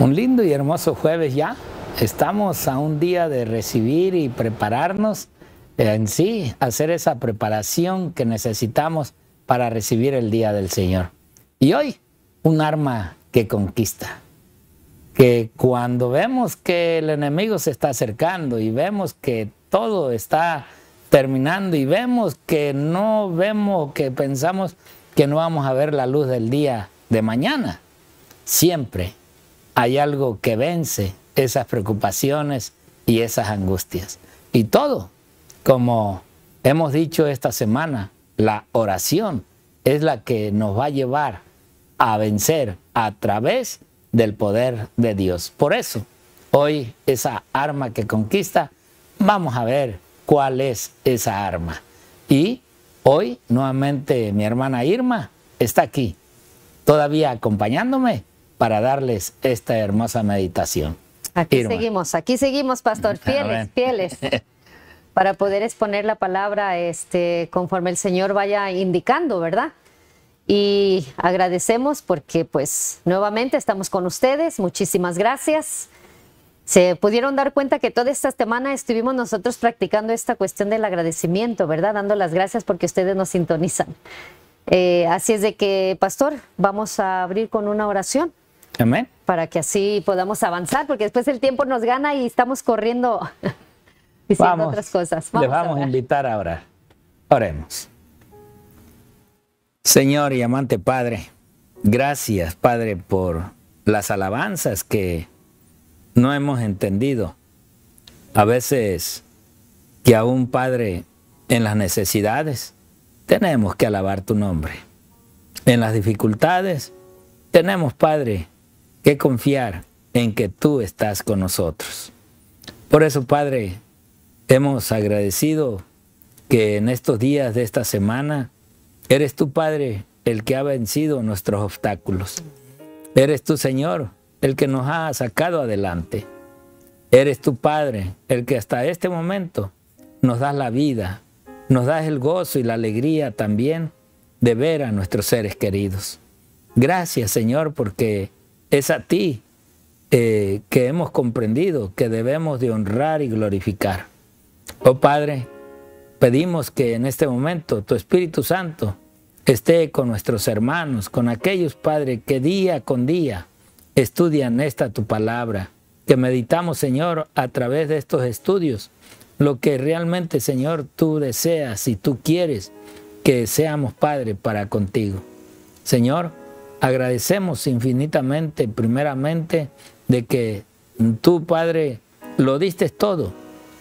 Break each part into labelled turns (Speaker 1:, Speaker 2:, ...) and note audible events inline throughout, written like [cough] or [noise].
Speaker 1: Un lindo y hermoso jueves ya. Estamos a un día de recibir y prepararnos en sí, hacer esa preparación que necesitamos para recibir el día del Señor. Y hoy, un arma que conquista. Que cuando vemos que el enemigo se está acercando y vemos que todo está terminando y vemos que no vemos, que pensamos que no vamos a ver la luz del día de mañana, siempre hay algo que vence esas preocupaciones y esas angustias. Y todo, como hemos dicho esta semana, la oración es la que nos va a llevar a vencer a través del poder de Dios. Por eso, hoy esa arma que conquista, vamos a ver cuál es esa arma. Y hoy nuevamente mi hermana Irma está aquí, todavía acompañándome para darles esta hermosa meditación.
Speaker 2: Aquí seguimos, aquí seguimos, pastor, fieles, fieles, [laughs] para poder exponer la palabra este, conforme el Señor vaya indicando, ¿verdad? Y agradecemos porque pues nuevamente estamos con ustedes, muchísimas gracias. Se pudieron dar cuenta que toda esta semana estuvimos nosotros practicando esta cuestión del agradecimiento, ¿verdad? Dando las gracias porque ustedes nos sintonizan. Eh, así es de que, pastor, vamos a abrir con una oración.
Speaker 1: Amén.
Speaker 2: Para que así podamos avanzar, porque después el tiempo nos gana y estamos corriendo [laughs] diciendo otras cosas.
Speaker 1: Vamos vamos a, invitar ahora. Oremos. Señor y amante Padre, gracias Padre por las alabanzas que no hemos entendido. A veces que aún Padre en las necesidades tenemos que alabar tu nombre. En las dificultades tenemos Padre que confiar en que tú estás con nosotros. Por eso, Padre, hemos agradecido que en estos días de esta semana eres tu Padre el que ha vencido nuestros obstáculos. Eres tu Señor el que nos ha sacado adelante. Eres tu Padre el que hasta este momento nos da la vida, nos da el gozo y la alegría también de ver a nuestros seres queridos. Gracias Señor porque es a ti eh, que hemos comprendido que debemos de honrar y glorificar. Oh Padre, pedimos que en este momento tu Espíritu Santo esté con nuestros hermanos, con aquellos, Padre, que día con día estudian esta tu palabra, que meditamos, Señor, a través de estos estudios, lo que realmente, Señor, tú deseas y tú quieres que seamos, Padre, para contigo. Señor, agradecemos infinitamente, primeramente, de que tú, Padre, lo diste todo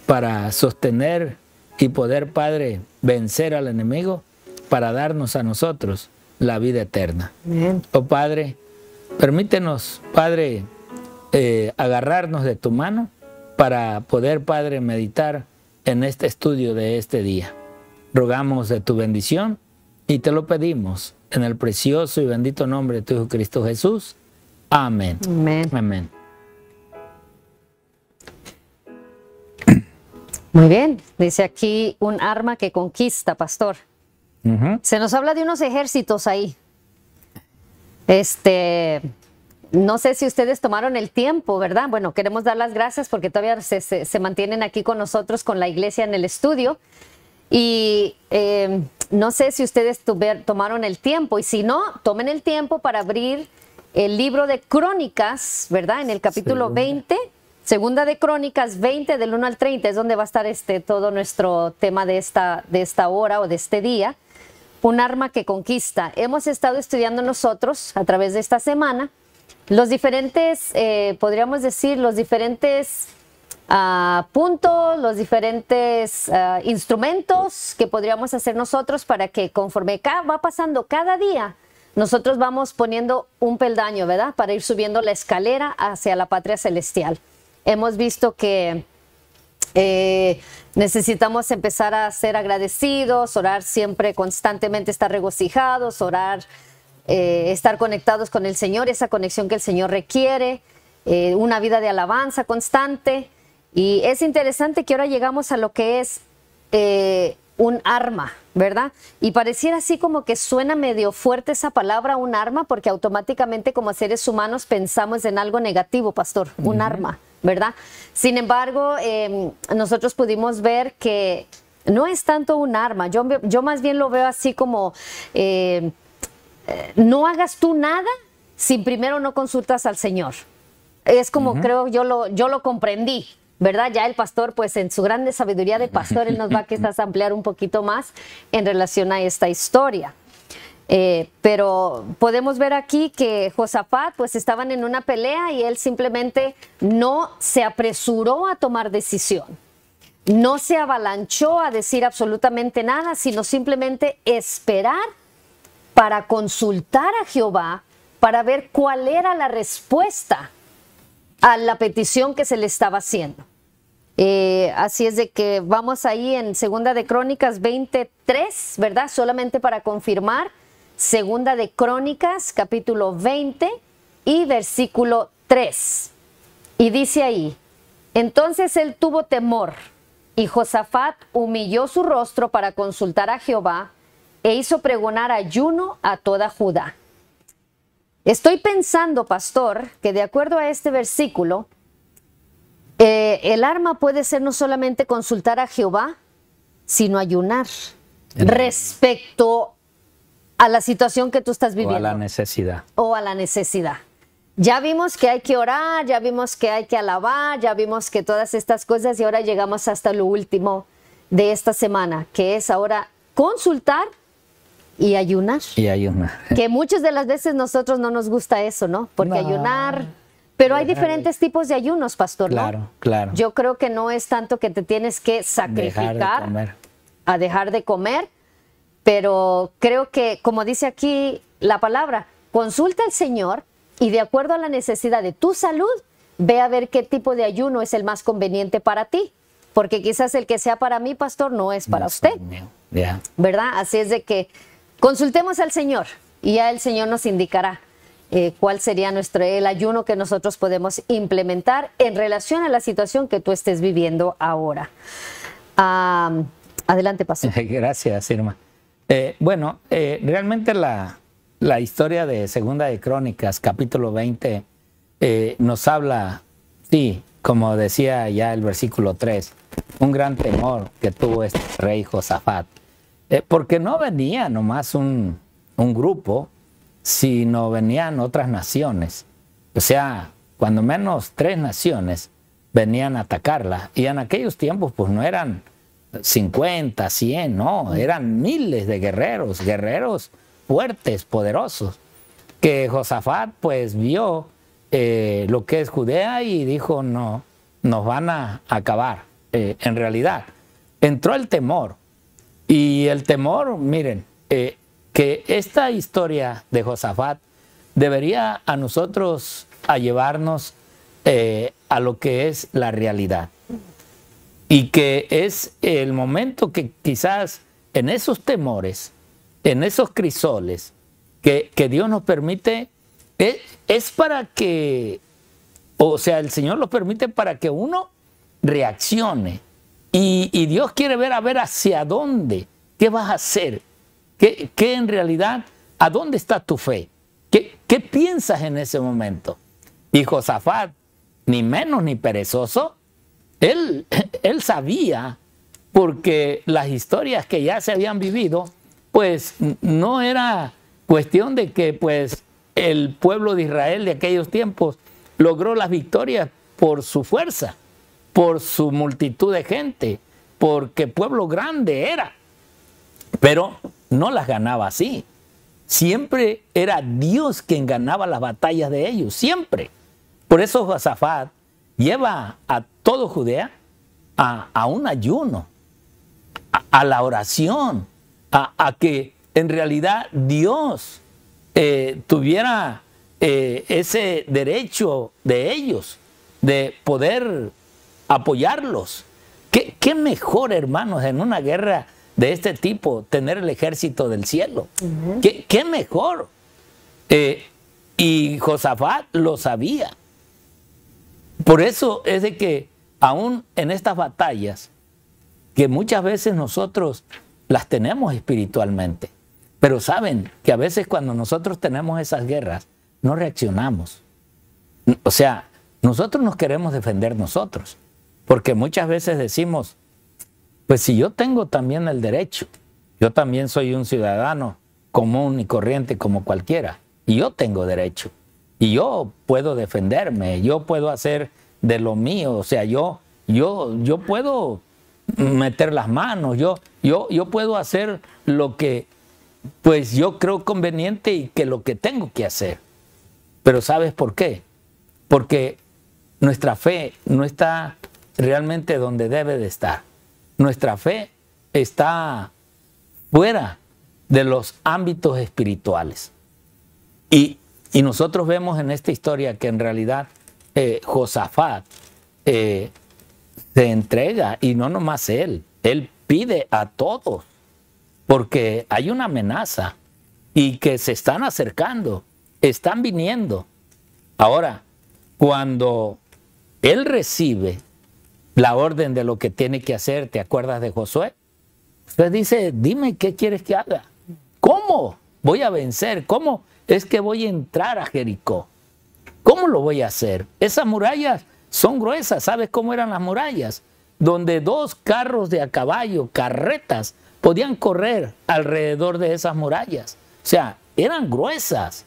Speaker 1: para sostener y poder, Padre, vencer al enemigo, para darnos a nosotros la vida eterna. Oh Padre, permítenos, Padre, eh, agarrarnos de tu mano para poder, Padre, meditar en este estudio de este día. Rogamos de tu bendición y te lo pedimos en el precioso y bendito nombre de tu Hijo Cristo Jesús. Amén.
Speaker 2: Amén.
Speaker 1: Amén.
Speaker 2: Muy bien, dice aquí un arma que conquista, pastor. Se nos habla de unos ejércitos ahí. Este, no sé si ustedes tomaron el tiempo, ¿verdad? Bueno, queremos dar las gracias porque todavía se, se mantienen aquí con nosotros, con la iglesia en el estudio. Y eh, no sé si ustedes tomaron el tiempo y si no, tomen el tiempo para abrir el libro de Crónicas, ¿verdad? En el capítulo 20, segunda de Crónicas 20 del 1 al 30 es donde va a estar este todo nuestro tema de esta de esta hora o de este día. Un arma que conquista. Hemos estado estudiando nosotros a través de esta semana los diferentes, eh, podríamos decir, los diferentes puntos, los diferentes ah, instrumentos que podríamos hacer nosotros para que conforme va pasando cada día, nosotros vamos poniendo un peldaño, ¿verdad? Para ir subiendo la escalera hacia la patria celestial. Hemos visto que eh, necesitamos empezar a ser agradecidos, orar siempre constantemente, estar regocijados, orar, eh, estar conectados con el Señor, esa conexión que el Señor requiere, eh, una vida de alabanza constante. Y es interesante que ahora llegamos a lo que es eh, un arma, ¿verdad? Y pareciera así como que suena medio fuerte esa palabra, un arma, porque automáticamente como seres humanos pensamos en algo negativo, pastor, un arma, ¿verdad? Sin embargo, em, nosotros pudimos ver que no es tanto un arma, yo, yo más bien lo veo así como, em, eh, no hagas tú nada si primero no consultas al Señor. Es como creo yo lo, yo lo comprendí, ¿verdad? Ya el pastor, pues en su grande sabiduría de pastor, él nos va [laughs] a quizás ampliar un poquito más en relación a esta historia. Eh, pero podemos ver aquí que Josafat pues estaban en una pelea y él simplemente no se apresuró a tomar decisión. No se avalanchó a decir absolutamente nada, sino simplemente esperar para consultar a Jehová para ver cuál era la respuesta a la petición que se le estaba haciendo. Eh, así es de que vamos ahí en Segunda de Crónicas 23, ¿verdad? Solamente para confirmar. Segunda de Crónicas, capítulo 20 y versículo 3. Y dice ahí, entonces él tuvo temor y Josafat humilló su rostro para consultar a Jehová e hizo pregonar ayuno a toda Judá. Estoy pensando, pastor, que de acuerdo a este versículo, eh, el arma puede ser no solamente consultar a Jehová, sino ayunar respecto a la situación que tú estás viviendo. O
Speaker 1: a la necesidad.
Speaker 2: O a la necesidad. Ya vimos que hay que orar, ya vimos que hay que alabar, ya vimos que todas estas cosas y ahora llegamos hasta lo último de esta semana, que es ahora consultar y ayunar.
Speaker 1: Y ayunar.
Speaker 2: Que muchas de las veces nosotros no nos gusta eso, ¿no? Porque ayunar pero hay diferentes tipos de ayunos, pastor.
Speaker 1: Claro, claro.
Speaker 2: Yo creo que no es tanto que te tienes que sacrificar a dejar de comer, pero creo que, como dice aquí la palabra, consulta al Señor y de acuerdo a la necesidad de tu salud, ve a ver qué tipo de ayuno es el más conveniente para ti. Porque quizás el que sea para mí, pastor, no es para usted. ¿Verdad? Así es de que consultemos al Señor y ya el Señor nos indicará eh, cuál sería nuestro el ayuno que nosotros podemos implementar en relación a la situación que tú estés viviendo ahora. adelante, Pastor. [laughs]
Speaker 1: Gracias, Irma. Eh, bueno, eh, realmente la, la, historia de Segunda de Crónicas, capítulo 20, nos habla, sí, como decía ya el versículo 3, un gran temor que tuvo este rey Josafat, porque no venía nomás un, un grupo, sino venían otras naciones. O sea, cuando menos tres naciones venían a atacarla. Y en aquellos tiempos, pues no eran 50, 100, no, eran miles de guerreros, guerreros fuertes, poderosos, que Josafat pues vio eh, lo que es Judea y dijo, no, nos van a acabar. Eh, en realidad, entró el temor. Y el temor, miren, eh, que esta historia de Josafat debería a nosotros a llevarnos eh, a lo que es la realidad. Y que es el momento que quizás en esos temores, en esos crisoles que, Dios nos permite, es, es para que, o sea, el Señor lo permite para que uno reaccione. Y, y Dios quiere ver a ver hacia dónde, qué vas a hacer, ¿Qué, en realidad, a dónde está tu fe? ¿Qué, ¿Qué, piensas en ese momento? Y Josafat, ni menos ni perezoso, él, [laughs] él sabía, porque las historias que ya se habían vivido, pues no era cuestión de que pues el pueblo de Israel de aquellos tiempos logró las victorias por su fuerza, por su multitud de gente, porque pueblo grande era. Pero no las ganaba así. Siempre era Dios quien ganaba las batallas de ellos, siempre. Por eso Josafat lleva a todo Judea a, un ayuno, a, la oración, a, que en realidad Dios eh, tuviera eh, ese derecho de ellos de poder apoyarlos. ¿Qué, qué mejor, hermanos, en una guerra de este tipo, tener el ejército del cielo. ¿Qué, mejor? Eh, y Josafat lo sabía. Por eso es de que aún en estas batallas, que muchas veces nosotros las tenemos espiritualmente. Pero saben que a veces cuando nosotros tenemos esas guerras, no reaccionamos. O sea, nosotros nos queremos defender nosotros, porque muchas veces decimos, pues si yo tengo también el derecho, yo también soy un ciudadano común y corriente como cualquiera, y yo tengo derecho, y yo puedo defenderme, yo puedo hacer de lo mío, o sea, yo, yo, yo puedo meter las manos, yo, yo, yo puedo hacer lo que pues yo creo conveniente y que lo que tengo que hacer. Pero ¿sabes por qué? Porque nuestra fe no está realmente donde debe de estar. Nuestra fe está fuera de los ámbitos espirituales. Y, nosotros vemos en esta historia que en realidad eh, Josafat eh, se entrega y no nomás él, él pide a todos porque hay una amenaza y que se están acercando, están viniendo. Ahora, cuando él recibe la orden de lo que tiene que hacer, ¿te acuerdas de Josué? Usted dice, dime qué quieres que haga. ¿Cómo voy a vencer? ¿Cómo es que voy a entrar a Jericó? ¿Cómo lo voy a hacer? Esas murallas son gruesas. ¿Sabes cómo eran las murallas? Donde dos carros de a caballo, carretas, podían correr alrededor de esas murallas. O sea, eran gruesas.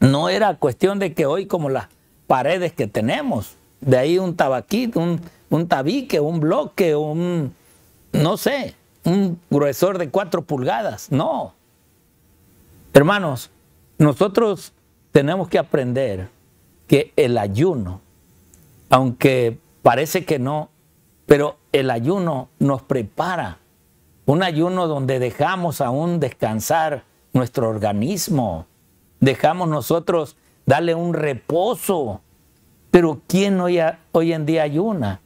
Speaker 1: No era cuestión de que hoy como las paredes que tenemos, de ahí un tabaquito, un, un tabique, un bloque, un, no sé, un gruesor de cuatro pulgadas. No. Hermanos, nosotros tenemos que aprender que el ayuno, aunque parece que no, pero el ayuno nos prepara un ayuno donde dejamos aún descansar nuestro organismo, dejamos nosotros darle un reposo. Pero ¿quién hoy, hoy en día ayuna?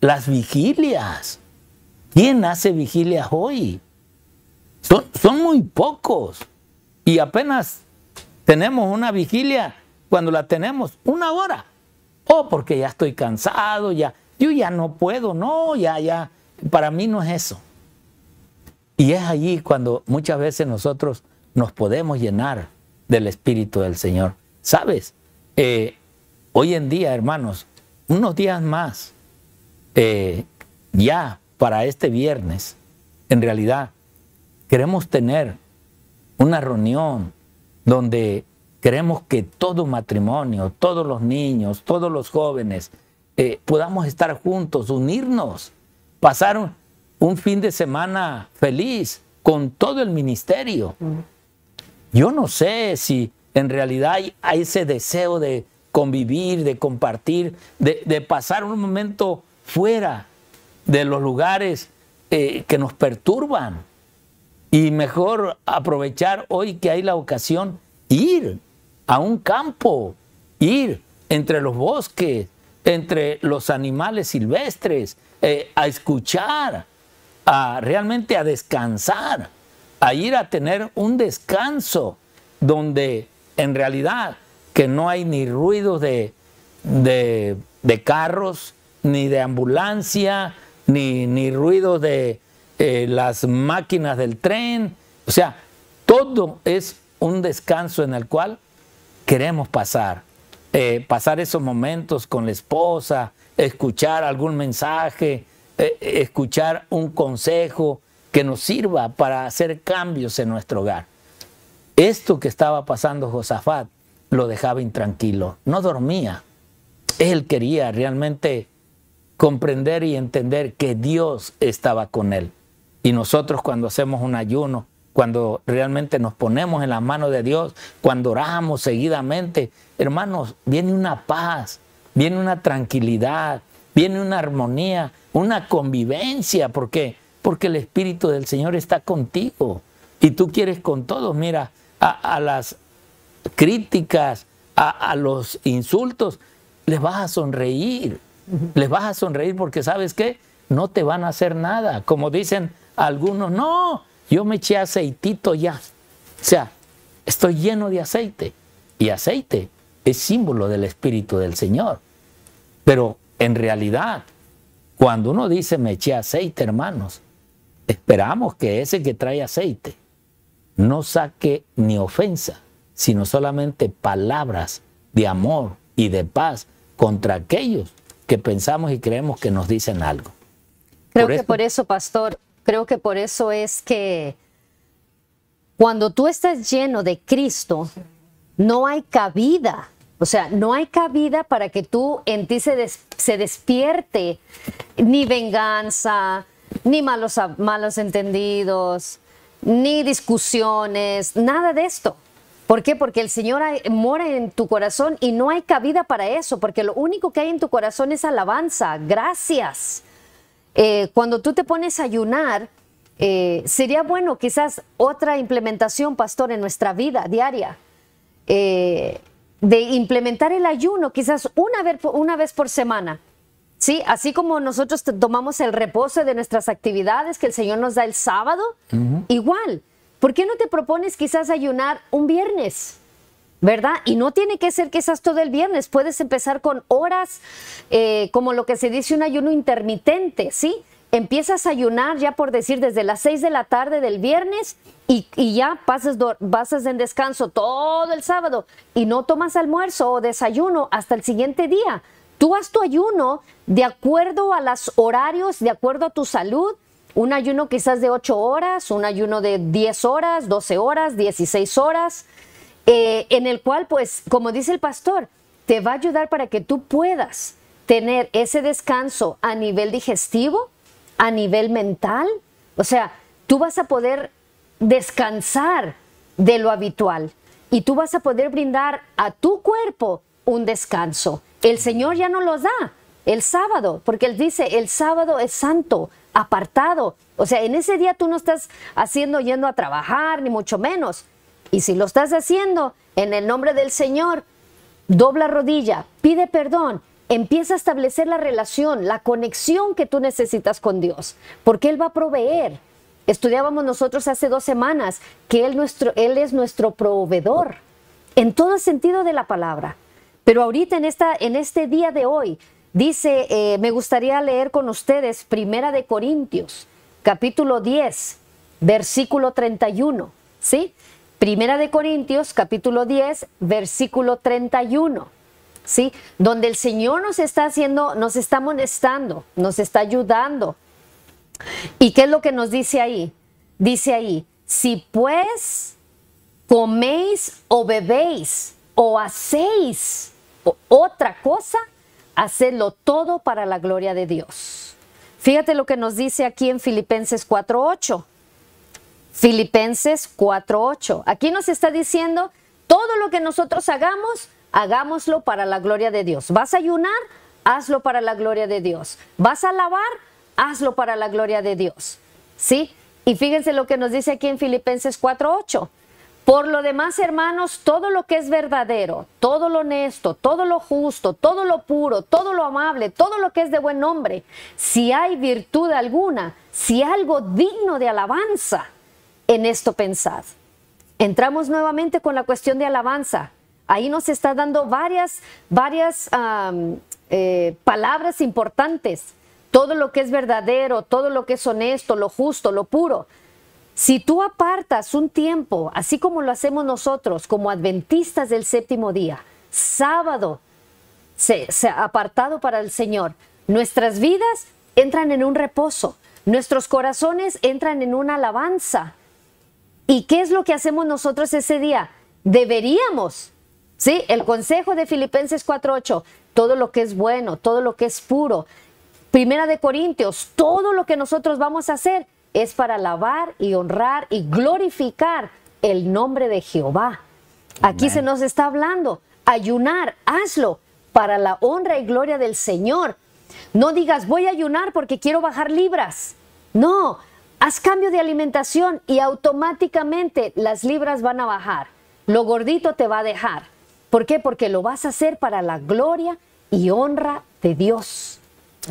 Speaker 1: Las vigilias. ¿Quién hace vigilias hoy? Son, son muy pocos. Y apenas tenemos una vigilia cuando la tenemos una hora. Oh, porque ya estoy cansado, ya, yo ya no puedo, no, ya, ya. Para mí no es eso. Y es allí cuando muchas veces nosotros nos podemos llenar del Espíritu del Señor. ¿Sabes? Eh, hoy en día, hermanos, unos días más, eh, ya para este viernes, en realidad, queremos tener una reunión donde queremos que todo matrimonio, todos los niños, todos los jóvenes, eh, podamos estar juntos, unirnos, pasar un fin de semana feliz con todo el ministerio. Yo no sé si en realidad hay, ese deseo de convivir, de compartir, de, pasar un momento fuera de los lugares eh, que nos perturban. Y mejor aprovechar hoy que hay la ocasión, ir a un campo, ir entre los bosques, entre los animales silvestres, eh, a escuchar, a realmente a descansar, a ir a tener un descanso donde en realidad que no hay ni ruidos de, de, carros, ni de ambulancia, ni, ni ruidos de eh, las máquinas del tren. O sea, todo es un descanso en el cual queremos pasar. Eh, pasar esos momentos con la esposa, escuchar algún mensaje, eh, escuchar un consejo que nos sirva para hacer cambios en nuestro hogar. Esto que estaba pasando Josafat lo dejaba intranquilo, no dormía. Él quería realmente comprender y entender que Dios estaba con él. Y nosotros cuando hacemos un ayuno, cuando realmente nos ponemos en las manos de Dios, cuando oramos seguidamente, hermanos, viene una paz, viene una tranquilidad, viene una armonía, una convivencia. ¿Por qué? Porque el Espíritu del Señor está contigo y tú quieres con todos. Mira, a, las críticas, a, los insultos, les vas a sonreír. Les vas a sonreír porque sabes qué? No te van a hacer nada. Como dicen algunos, no, yo me eché aceitito ya. O sea, estoy lleno de aceite. Y aceite es símbolo del Espíritu del Señor. Pero en realidad, cuando uno dice me eché aceite, hermanos, esperamos que ese que trae aceite no saque ni ofensa, sino solamente palabras de amor y de paz contra aquellos que pensamos y creemos que nos dicen algo.
Speaker 2: Creo que por eso, pastor, creo que por eso es que cuando tú estás lleno de Cristo, no hay cabida. O sea, no hay cabida para que tú en ti se, se despierte ni venganza, ni malos, malos entendidos, ni discusiones, nada de esto. ¿Por qué? Porque el Señor mora en tu corazón y no hay cabida para eso, porque lo único que hay en tu corazón es alabanza, gracias. Eh, cuando tú te pones a ayunar, eh, sería bueno quizás otra implementación, pastor, en nuestra vida diaria, eh, de implementar el ayuno quizás una vez, una vez por semana. Sí, así como nosotros tomamos el reposo de nuestras actividades que el Señor nos da el sábado, igual. ¿Por qué no te propones quizás ayunar un viernes? ¿Verdad? Y no tiene que ser quizás todo el viernes, puedes empezar con horas, eh, como lo que se dice un ayuno intermitente, ¿sí? Empiezas a ayunar ya por decir desde las 6 de la tarde del viernes y, ya pasas, pasas en descanso todo el sábado y no tomas almuerzo o desayuno hasta el siguiente día. Tú haz tu ayuno de acuerdo a los horarios, de acuerdo a tu salud, un ayuno quizás de 8 horas, un ayuno de 10 horas, 12 horas, 16 horas, eh, en el cual, pues, como dice el pastor, te va a ayudar para que tú puedas tener ese descanso a nivel digestivo, a nivel mental. O sea, tú vas a poder descansar de lo habitual y tú vas a poder brindar a tu cuerpo un descanso. El Señor ya no los da el sábado, porque Él dice, el sábado es santo, apartado. O sea, en ese día tú no estás haciendo yendo a trabajar, ni mucho menos. Y si lo estás haciendo en el nombre del Señor, dobla rodilla, pide perdón, empieza a establecer la relación, la conexión que tú necesitas con Dios, porque Él va a proveer. Estudiábamos nosotros hace dos semanas que Él, nuestro, él es nuestro proveedor, en todo sentido de la palabra. Pero ahorita en, esta, en este día de hoy, Dice, eh, me gustaría leer con ustedes Primera de Corintios, capítulo 10, versículo 31, ¿sí? Primera de Corintios, capítulo 10, versículo 31, ¿sí? Donde el Señor nos está haciendo, nos está amonestando, nos está ayudando. ¿Y qué es lo que nos dice ahí? Dice ahí, si pues coméis o bebéis o hacéis otra cosa, hacerlo todo para la gloria de Dios. Fíjate lo que nos dice aquí en Filipenses 4.8. Filipenses 4.8. Aquí nos está diciendo, todo lo que nosotros hagamos, hagámoslo para la gloria de Dios. ¿Vas a ayunar? Hazlo para la gloria de Dios. ¿Vas a alabar? Hazlo para la gloria de Dios. ¿Sí? Y fíjense lo que nos dice aquí en Filipenses 4.8. Por lo demás, hermanos, todo lo que es verdadero, todo lo honesto, todo lo justo, todo lo puro, todo lo amable, todo lo que es de buen nombre, si hay virtud alguna, si algo digno de alabanza, en esto pensad. Entramos nuevamente con la cuestión de alabanza. Ahí nos está dando varias, varias eh, palabras importantes. Todo lo que es verdadero, todo lo que es honesto, lo justo, lo puro. Si tú apartas un tiempo, así como lo hacemos nosotros como adventistas del séptimo día, sábado, se, ha apartado para el Señor, nuestras vidas entran en un reposo, nuestros corazones entran en una alabanza. ¿Y qué es lo que hacemos nosotros ese día? Deberíamos, ¿sí? El consejo de Filipenses 4.8, todo lo que es bueno, todo lo que es puro. Primera de Corintios, todo lo que nosotros vamos a hacer es para alabar y honrar y glorificar el nombre de Jehová. Aquí se nos está hablando, ayunar, hazlo para la honra y gloria del Señor. No digas, voy a ayunar porque quiero bajar libras. No, haz cambio de alimentación y automáticamente las libras van a bajar. Lo gordito te va a dejar. ¿Por qué? Porque lo vas a hacer para la gloria y honra de Dios.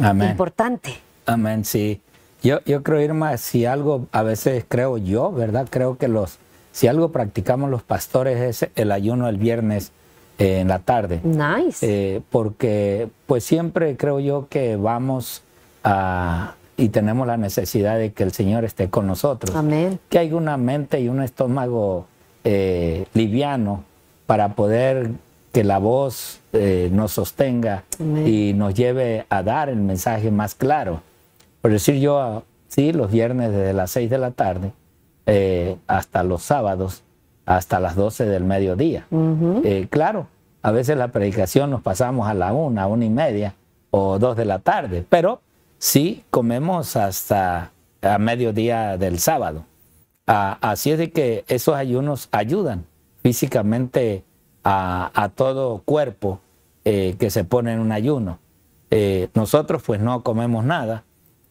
Speaker 1: Amén.
Speaker 2: Importante.
Speaker 1: Amén, sí. Yo, yo creo, Irma, si algo, a veces creo yo, ¿verdad? Creo que los, si algo practicamos los pastores es el ayuno el viernes eh, en la tarde.
Speaker 2: Nice.
Speaker 1: Eh, porque pues siempre creo yo que vamos a, y tenemos la necesidad de que el Señor esté con nosotros.
Speaker 2: Amén.
Speaker 1: Que hay una mente y un estómago eh, liviano para poder que la voz eh, nos sostenga
Speaker 2: Amén.
Speaker 1: y nos lleve a dar el mensaje más claro. Por decir yo, ah, sí, los viernes desde las 6 de la tarde eh, hasta los sábados, hasta las 12 del mediodía. Eh, claro, a veces la predicación nos pasamos a la una, una y media o dos de la tarde, pero sí comemos hasta a mediodía del sábado. Ah, así es de que esos ayunos ayudan físicamente a, a todo cuerpo eh, que se pone en un ayuno. Eh, nosotros pues no comemos nada,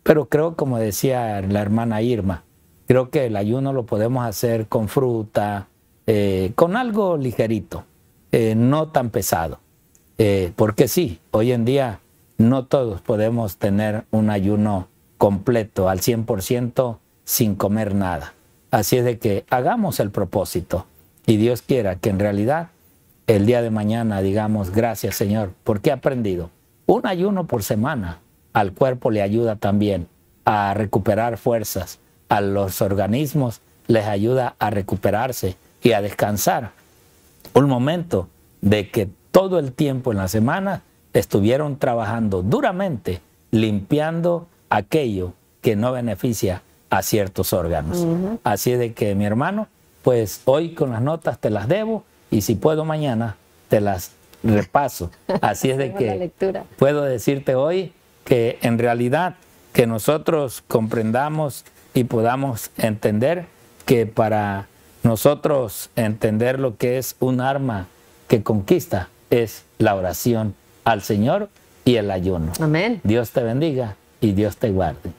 Speaker 1: pero creo, como decía la hermana Irma, creo que el ayuno lo podemos hacer con fruta, eh, con algo ligerito, eh, no tan pesado. Eh, porque sí, hoy en día no todos podemos tener un ayuno completo al 100% sin comer nada. Así es de que hagamos el propósito y Dios quiera que en realidad el día de mañana digamos gracias Señor, porque he aprendido. Un ayuno por semana al cuerpo le ayuda también a recuperar fuerzas, a los organismos les ayuda a recuperarse y a descansar. Un momento de que todo el tiempo en la semana estuvieron trabajando duramente limpiando aquello que no beneficia a ciertos órganos. Así es de que mi hermano, pues hoy con las notas te las debo y si puedo mañana te las repaso. [laughs] Así es de que puedo decirte hoy que en realidad que nosotros comprendamos y podamos entender que para nosotros entender lo que es un arma que conquista es la oración al Señor y el ayuno.
Speaker 2: Amén.
Speaker 1: Dios te bendiga y Dios te guarde.